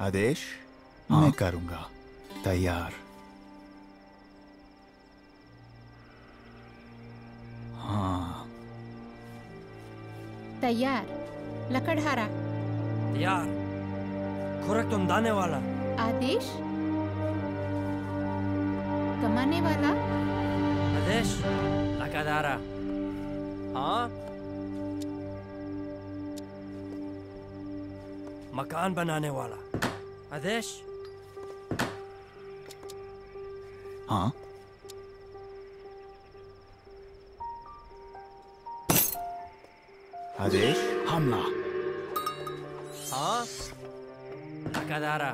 आदेश? हाँ? मैं करूँगा। तैयार। हाँ। तैयार। लकड़हारा। तैयार। खुरक तुम दाने वाला। आदेश? कमाने वाला? आदेश? लकादारा हाँ। मकान बनाने वाला। आदेश। हाँ? आदेश? हमला। हाँ? लकादारा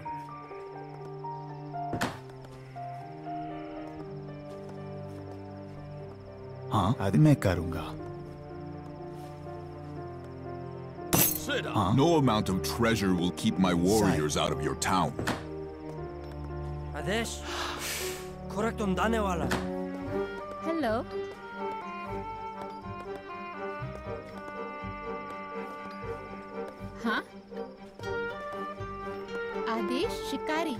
हाँ? आदि मैं करूँगा। huh? No amount of treasure will keep my warriors out of your town. Adesh, correct danewala. Hello. Huh? Adesh Shikari.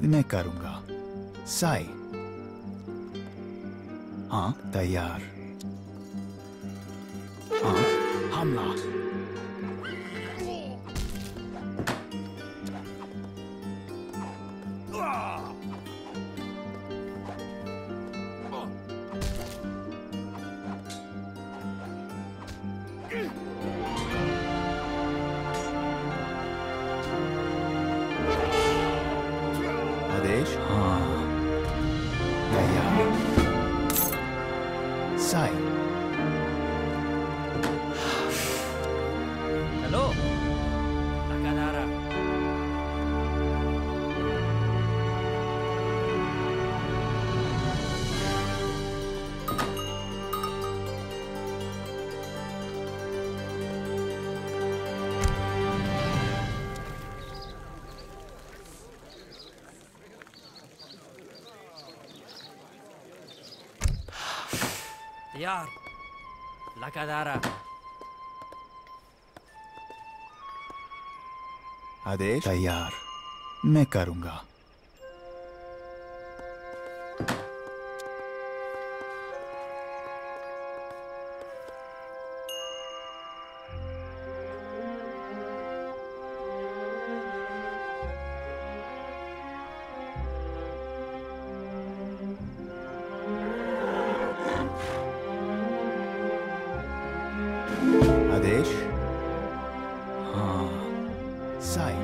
आदि मैं करूँगा। साई। हाँ तैयार। हाँ हमला। तैयार लकादारा आदेश? तैयार। मैं करूँगा। साई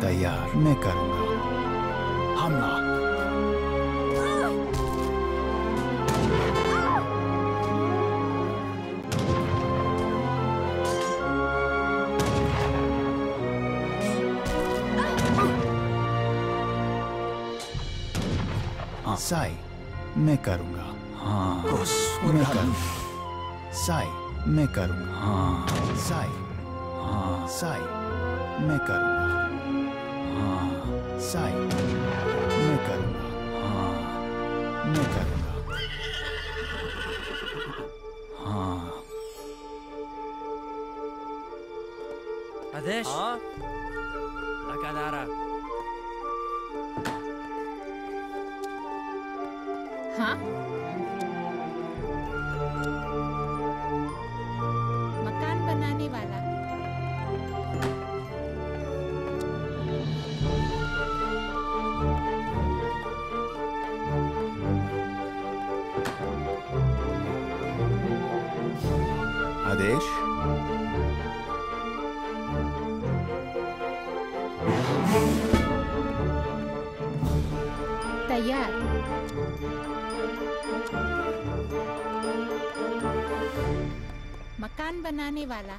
तैयार मैं करूँगा। हमला हाँ। साई मैं करूँगा। हाँ। मैं करूँगा। साई मैं करूँगा। हाँ। साई हाँ। साई मैं करूँगा। हाँ। साई मैं करूँगा। हाँ। मैं करूँगा। हाँ। आदेश। हाँ। आदेश तैयार मकान बनाने वाला।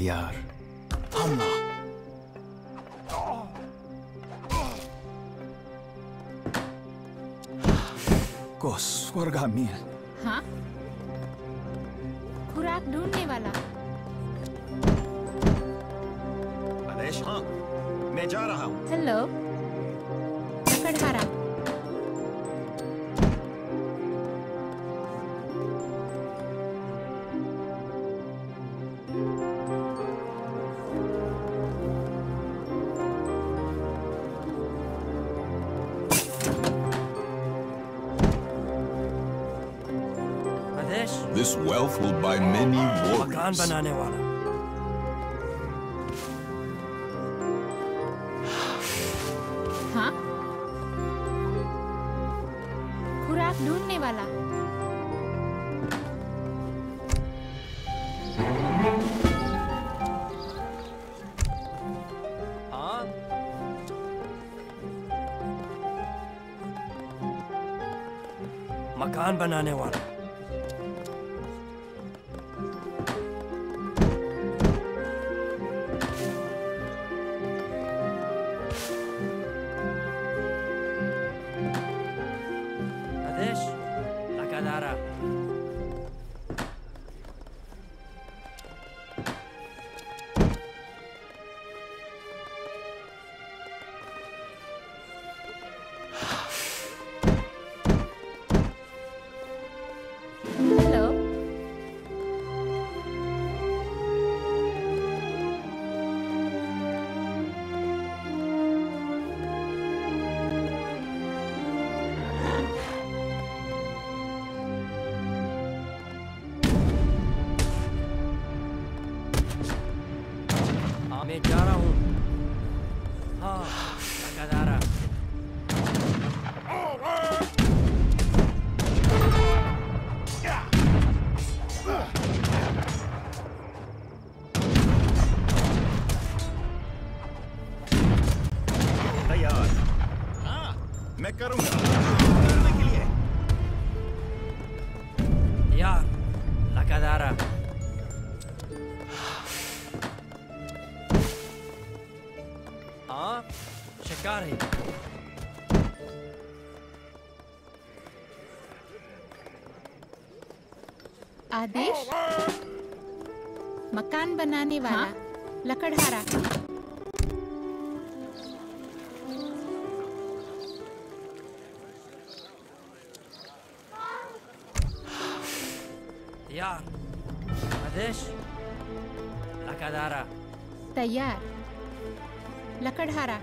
तैयार हमला को स्वर्गामी हाँ This wealth will buy many मकान warriors. बनाने वाला हाँ खुराक ढूँढने वाला हाँ मकान बनाने वाला मकान बनाने वाला हाँ? लकड़हारा। तैयार आदेश। लकड़हारा। तैयार। लकड़हारा।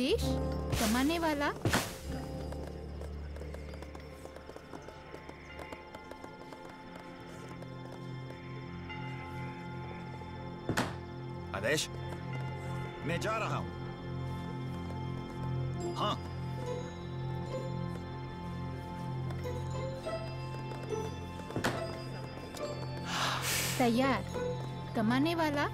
आदेश कमाने वाला। आदेश मैं जा रहा हूँ। हाँ। तैयार कमाने वाला।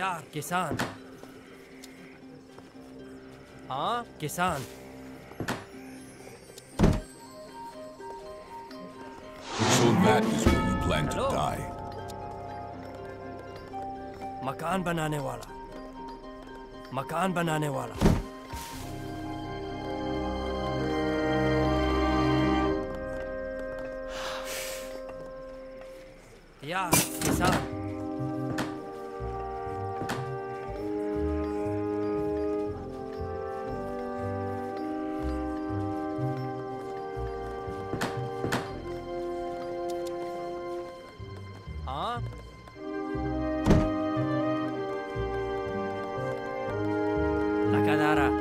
यार किसान। हाँ किसान। So मकान बनाने वाला। मकान बनाने वाला। Nakadara.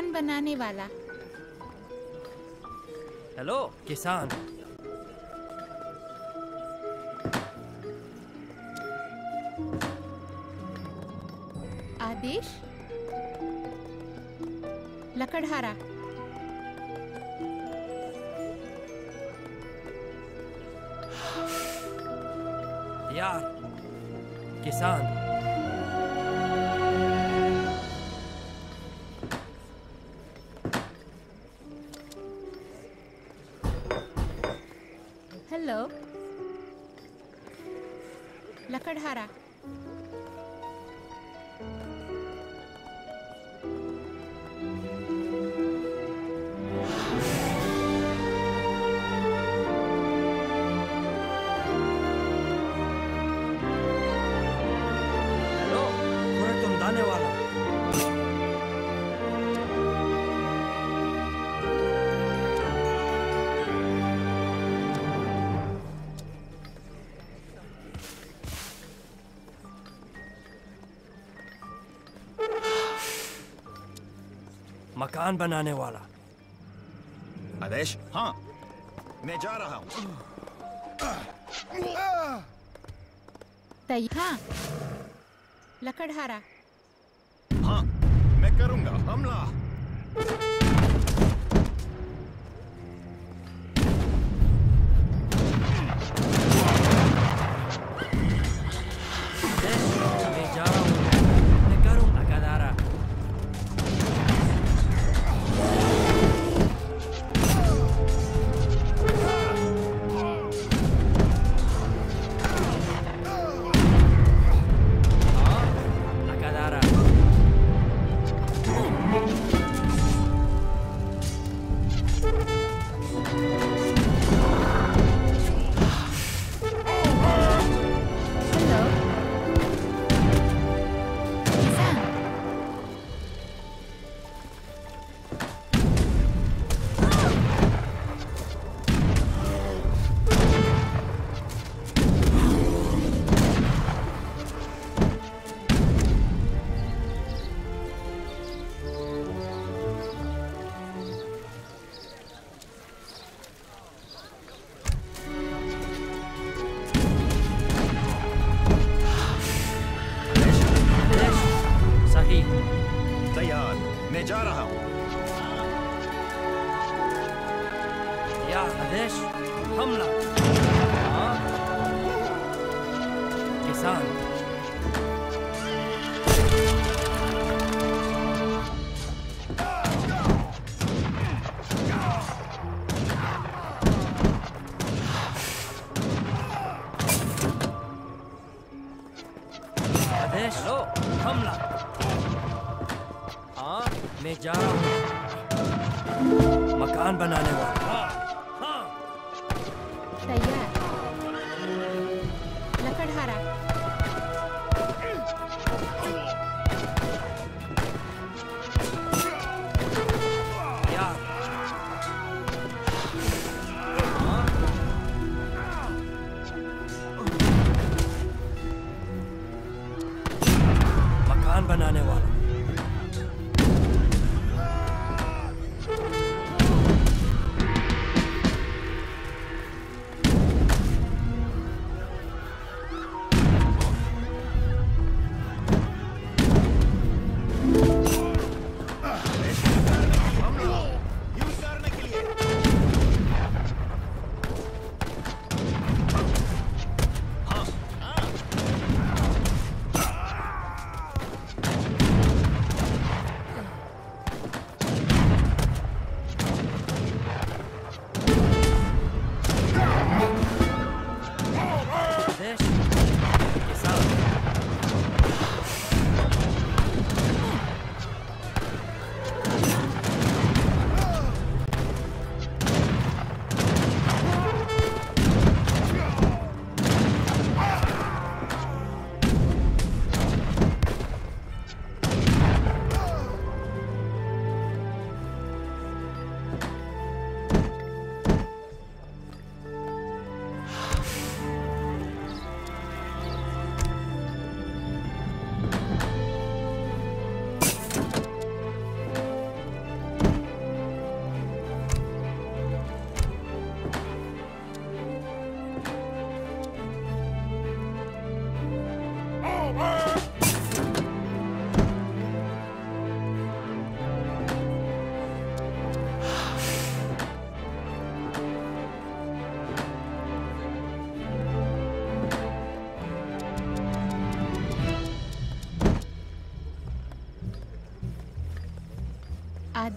मकान बनाने वाला। हेलो किसान। हेलो लकड़हारा मकान बनाने वाला। आदेश? हाँ। मैं जा रहा हूँ। तैयार। हाँ। लकड़हारा। हाँ मैं करूँगा। हमला।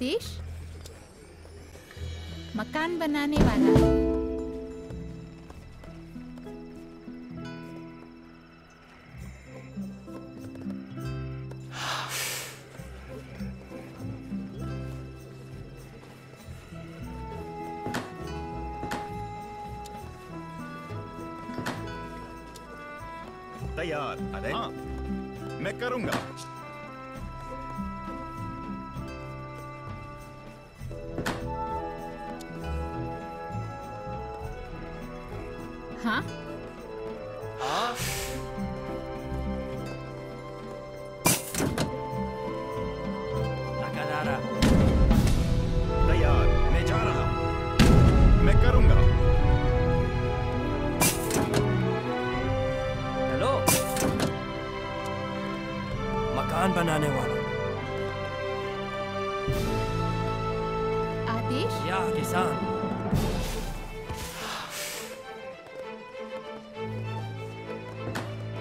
आदेश मकान बनाने वाला। बनाने वाला। आदेश? या किसान।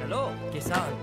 हेलो किसान।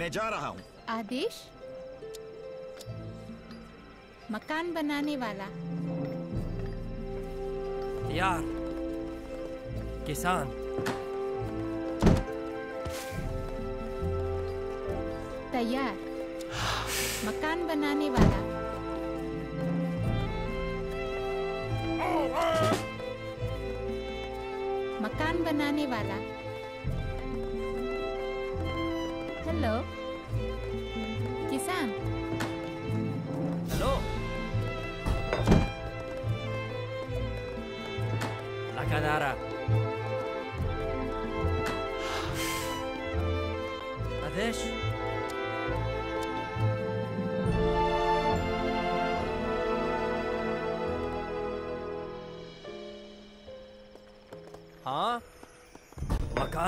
मैं जा रहा हूँ। आदेश? मकान बनाने वाला। यार किसान। तैयार। मकान बनाने वाला। मकान बनाने वाला। हेलो?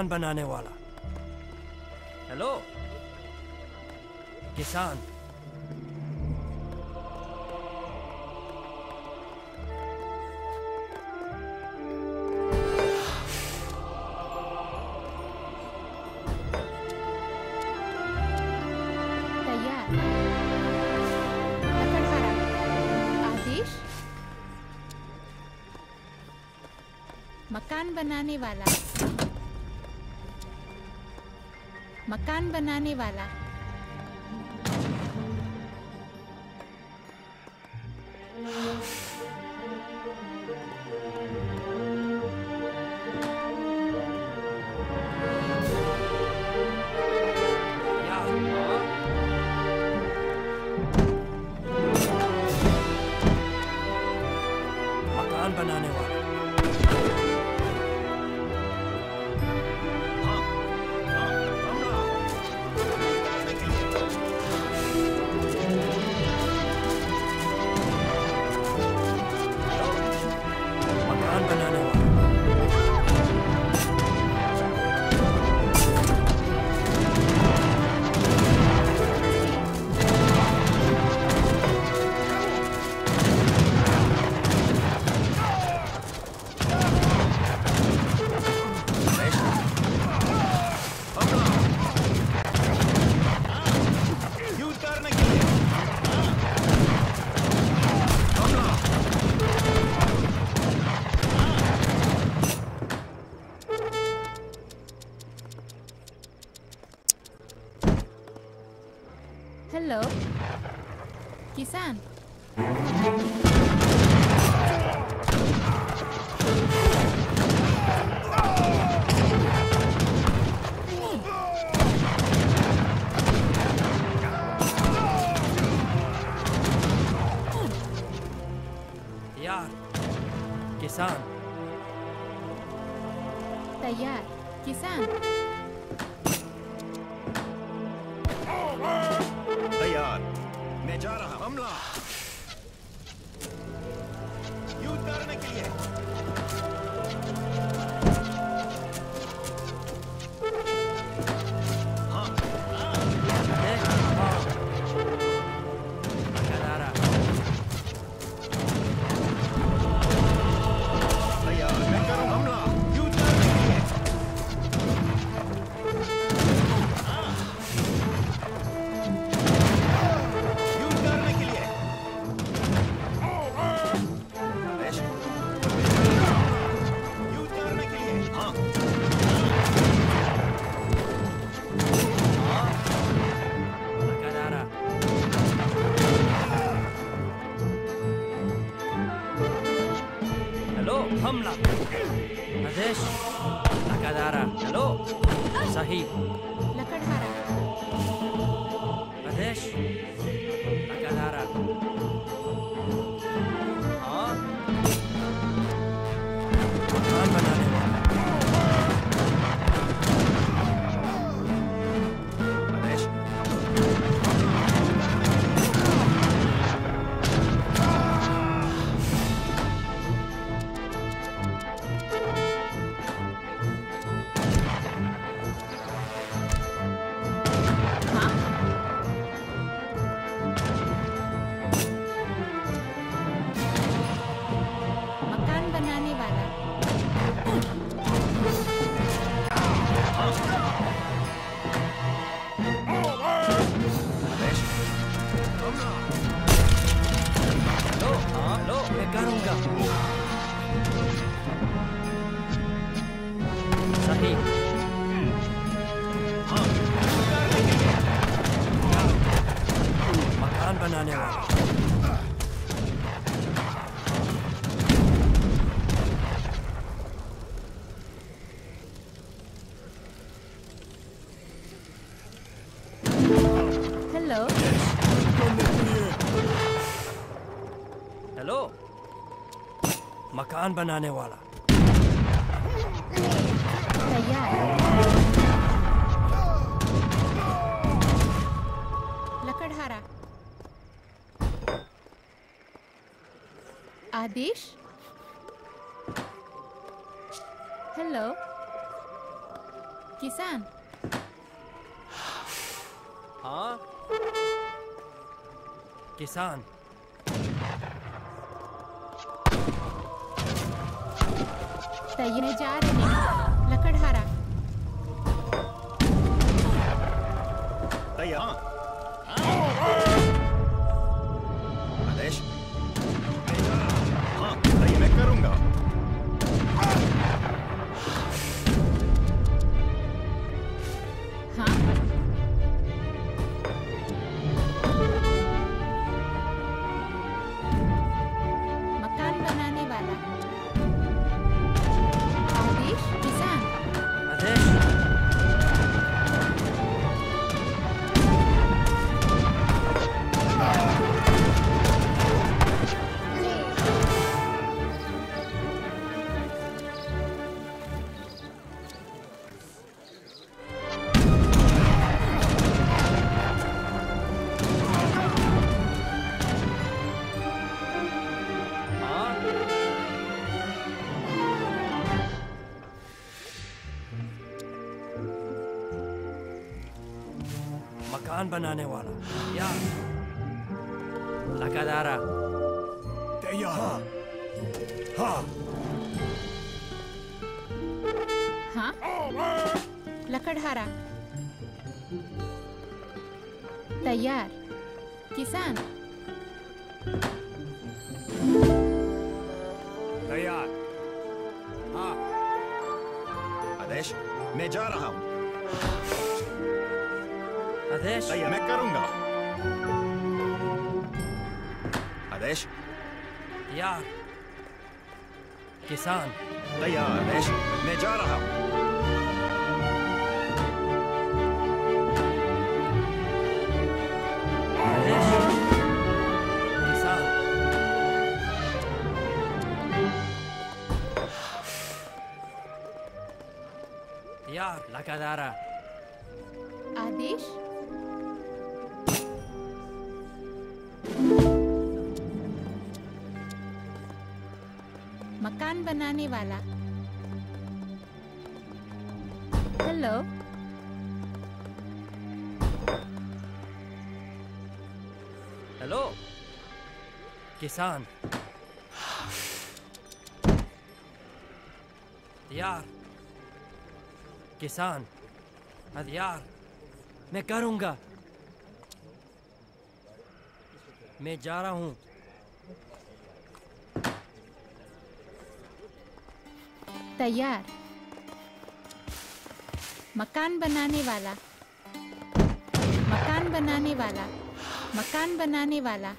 किसान बनाने वाला। हेलो? किसान। मकान बनाने वाला। मकान बनाने वाला। मकान बनाने वाला। लकड़हारा। आदेश? हेलो? किसान? हाँ? किसान? तैयार जा रहे हैं। लकड़हारा तैयार आदेश। हाँ तैयार मैं करूँगा। मकान बनाने वाला। या। लकादारा। तैयार। हाँ। लकड़हारा। तैयार। किसान। आदेश। मैं करूँगा। आदेश। यार किसान। तैयार आदेश मैं जा रहा हूँ। मकान बनाने वाला। हेलो हेलो किसान। यार किसान। यार मैं करूँगा। मैं जा रहा हूँ। तैयार। मकान बनाने वाला। मकान बनाने वाला। मकान बनाने वाला।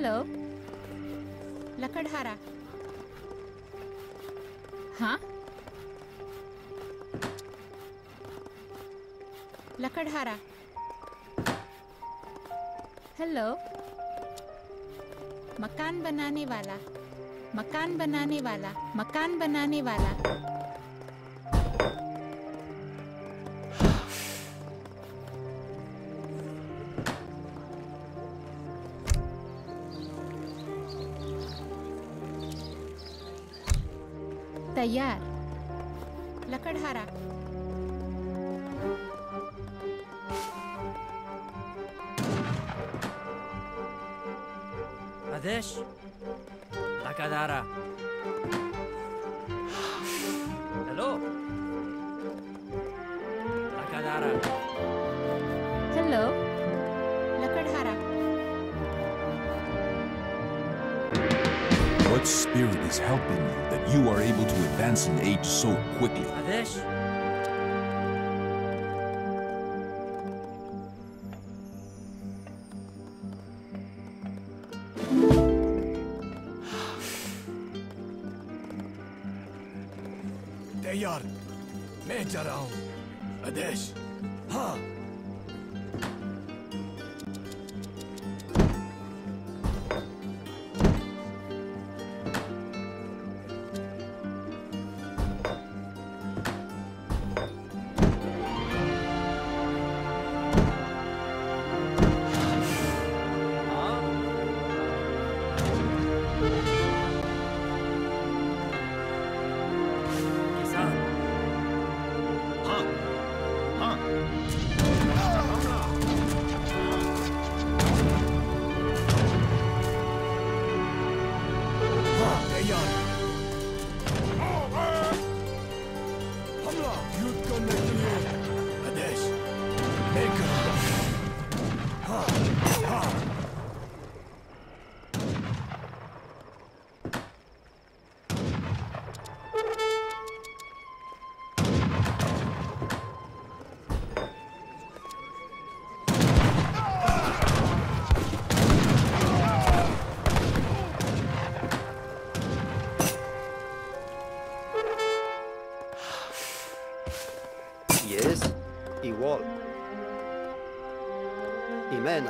हेलो। लकड़हारा। हाँ? लकड़हारा। हेलो। मकान बनाने वाला। मकान बनाने वाला। मकान बनाने वाला। तैयार Manson aged so quickly. This? They are. Major Adesh. Huh.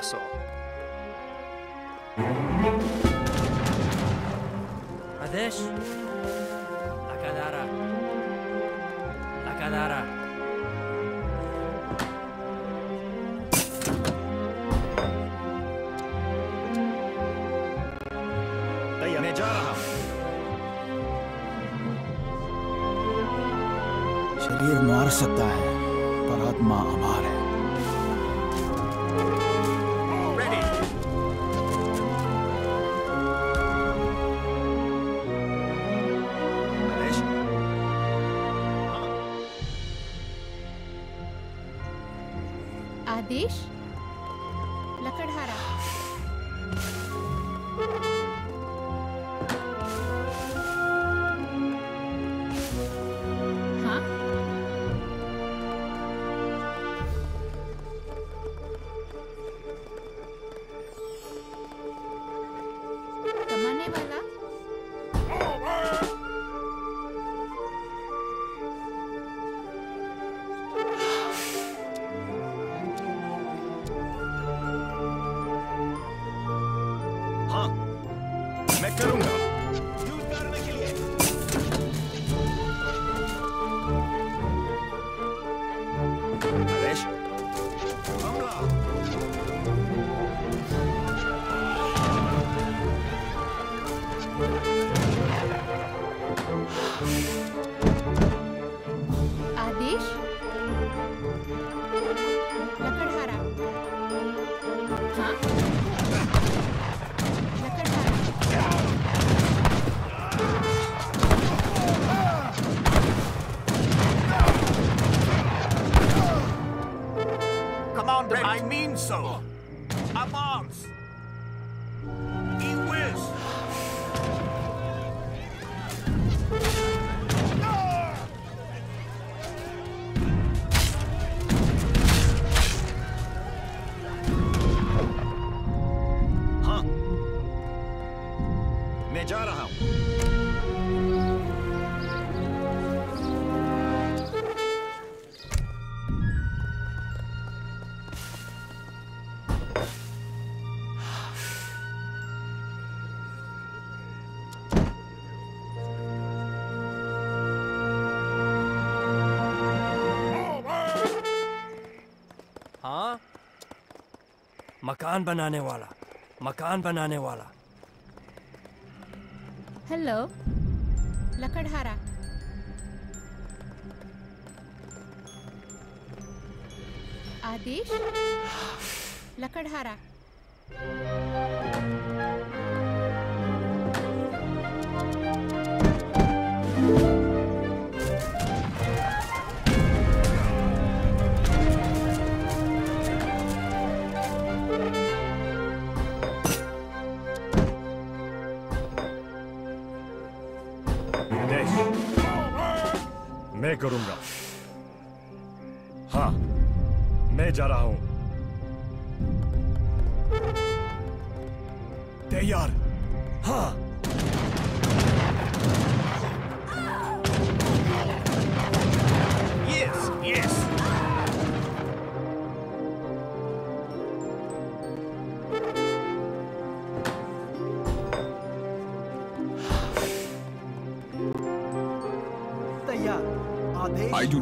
dinosaur. Adesh, Lakadara, Lakadara. शरीर मार सकता है पर आत्मा अमार मकान बनाने वाला मकान बनाने वाला। हेलो लकड़हारा। आदेश लकड़हारा। मैं करूँगा। हाँ मैं जा रहा हूँ।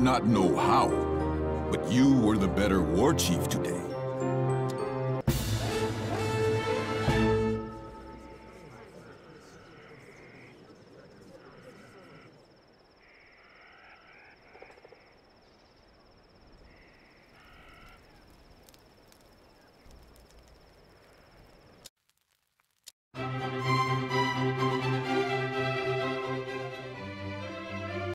Not know how, but you were the better war chief today.